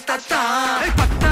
தத்தான்